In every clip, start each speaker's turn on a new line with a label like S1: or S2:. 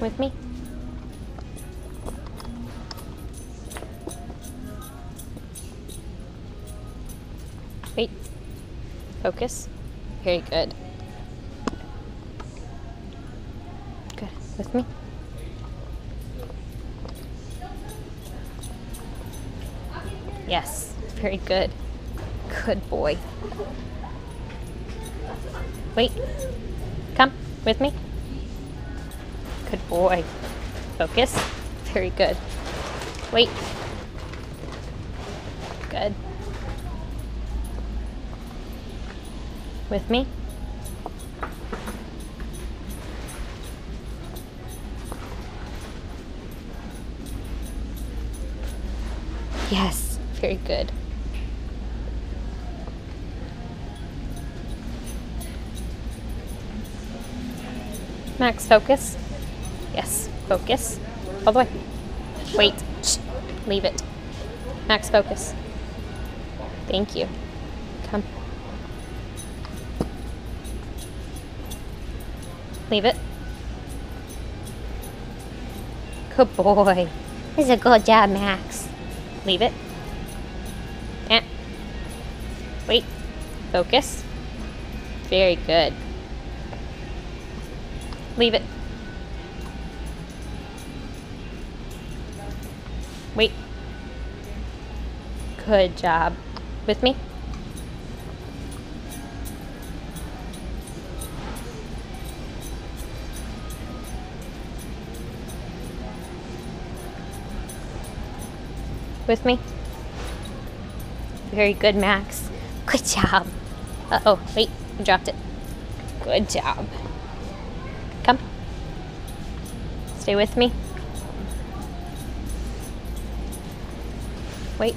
S1: With me? Wait. Focus. Very good. Good. With me? Yes. Very good. Good boy. Wait. Come with me. Good boy. Focus. Very good. Wait. Good. With me? Yes, very good. Max, focus. Yes, focus. All the way. Wait. Shh. Leave it. Max, focus. Thank you. Come. Leave it. Good boy. This is a good job, Max. Leave it. Eh. Wait. Focus. Very good. Leave it. Wait. Good job. With me? With me? Very good, Max. Good job. Uh oh, wait, you dropped it. Good job. Come. Stay with me. Wait.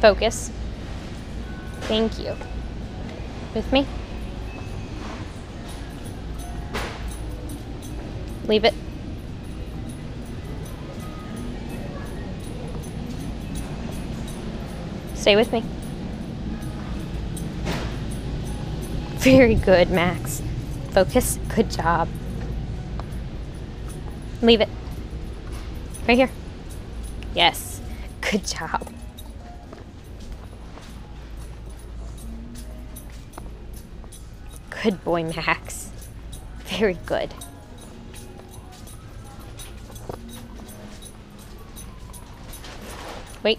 S1: Focus. Thank you. With me? Leave it. Stay with me. Very good, Max. Focus. Good job. Leave it. Right here. Yes. Good job. Good boy, Max. Very good. Wait.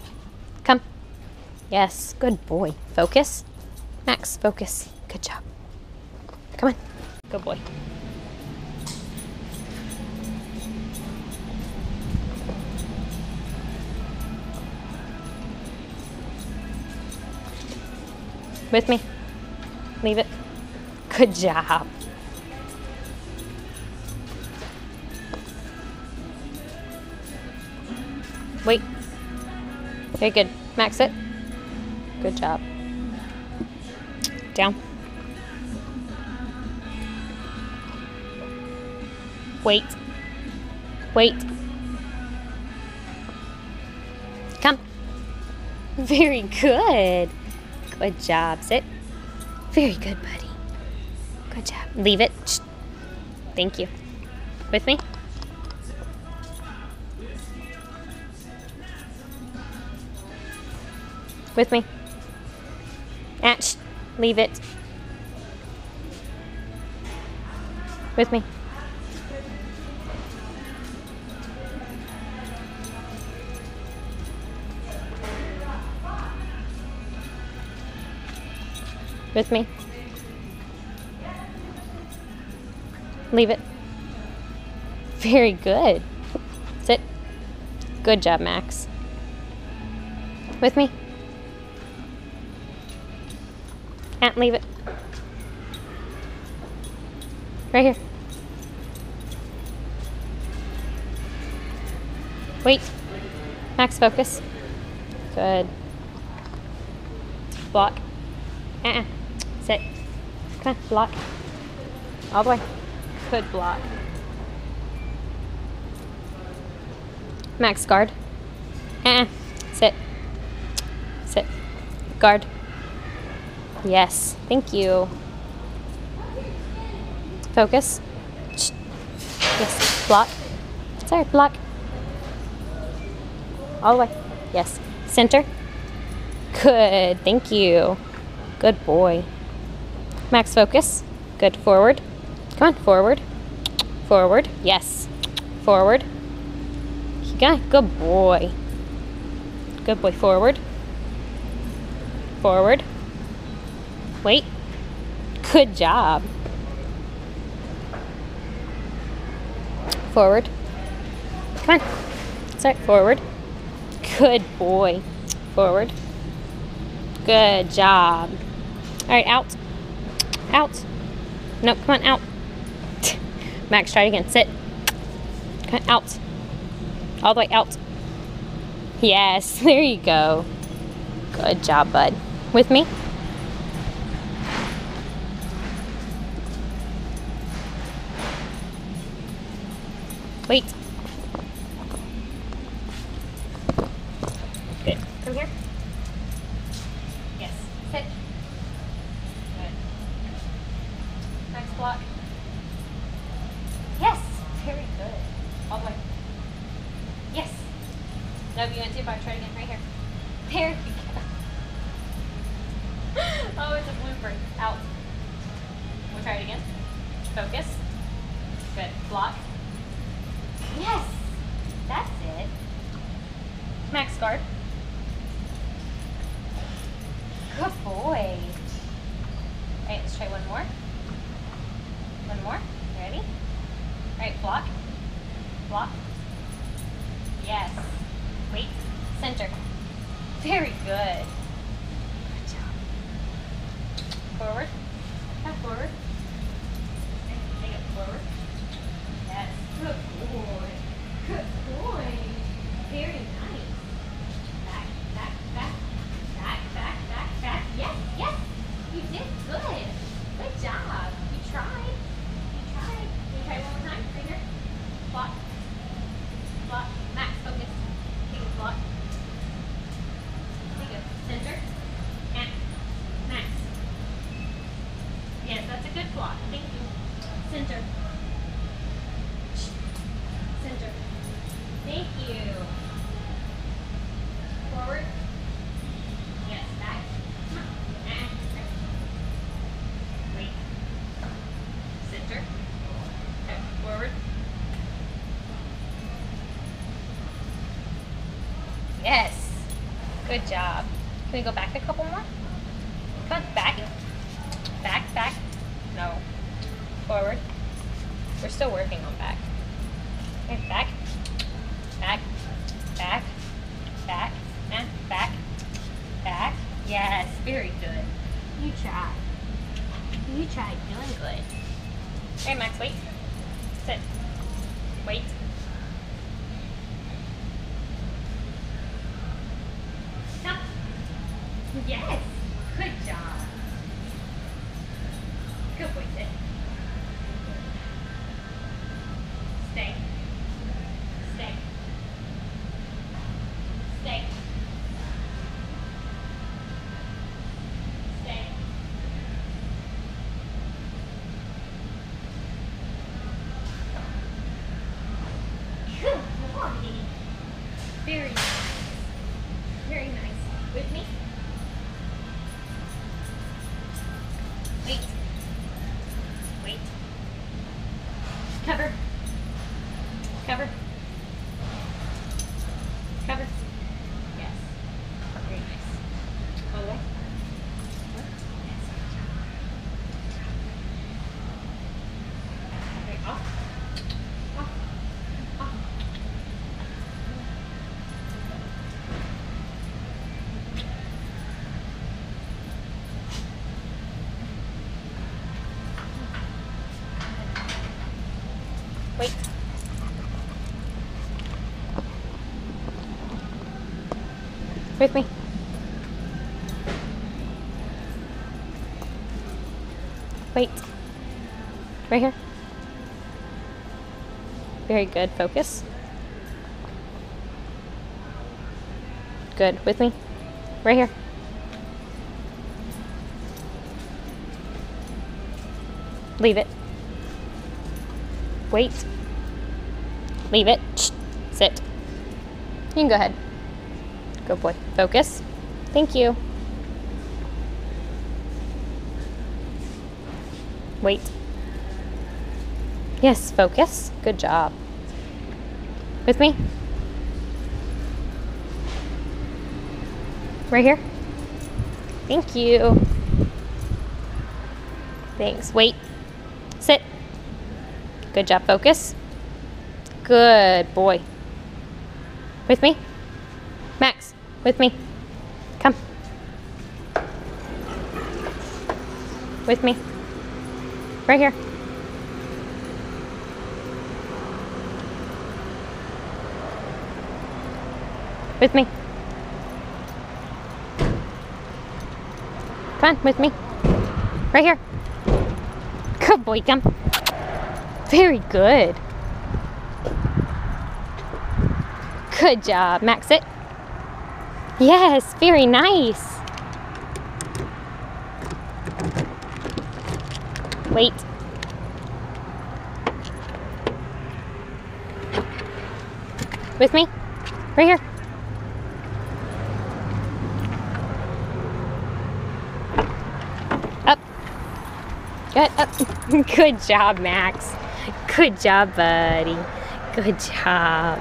S1: Come. Yes, good boy. Focus. Max, focus. Good job. Come on. Good boy. With me. Leave it. Good job. Wait. Very good. Max it. Good job. Down. Wait. Wait. Come. Very good. Good job. Sit. Very good, buddy. Good job. Leave it. Shh. Thank you. With me? With me? Ah, shh. Leave it. With me? With me? Leave it. Very good. Sit. Good job, Max. With me? Can't leave it. Right here. Wait. Max, focus. Good. Block. Uh-uh. Sit. Come block. All the way. Good block. Max, guard. Eh, uh-uh. Sit. Sit. Guard. Yes. Thank you. Focus. Yes. Block. Sorry, block. All the way. Yes. Center. Good. Thank you. Good boy. Max, focus. Good. Forward. Come on. Forward. Forward. Yes. Forward. Keep going. Good boy. Good boy. Forward. Forward. Wait. Good job. Forward. Come on. Sorry. Forward. Good boy. Forward. Good job. All right, out. Out. No, come on, out. Max, try it again. Sit. Come on, out. All the way out. Yes, there you go. Good job, bud. With me? Wait. Good. Come here. Focus. Good. Block. Yes. That's it. Max guard. Good boy. Alright, let's try one more. One more. Ready? Alright, block. Block. Yes. Wait. Center. Very good. Good job. Forward. Come forward. Take it forward. Yes. Good boy. Good boy. Very nice. Back, back, back. Back, back, back, back. Yes, yes. You did good. Good job. You tried. You tried. Can you try one more time? Right here. Block. Block. Max, focus. Take a block. Take a center. And Max. Yes, that's a good block. Thank you. Center. Center. Thank you. Forward. Yes, back. Come on. And right. Wait. Center. Okay, forward. Yes. Good job. Can we go back a couple more? Come on, back. Back, back. No. Forward. We're still working on back. Okay, back. Back. Back. Back. Back. Back. Yes, very good. You tried. You tried doing good. Hey, Max, wait. Sit. Wait. Yes. Wait. With me. Wait. Right here. Very good. Focus. Good. With me. Right here. Leave it. Wait. Leave it. Sit. You can go ahead. Good boy. Focus. Thank you. Wait. Yes, focus. Good job. With me? Right here? Thank you. Thanks. Wait. Good job. Focus. Good boy. With me? Max, with me. Come. With me. Right here. With me. Come on, with me. Right here. Good boy, come. Very good. Good job. Max it. Yes, very nice. Wait. With me? Right here. Up. Good. Up. Good job, Max. Good job, buddy. Good job.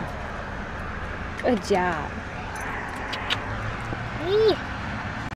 S1: Good job.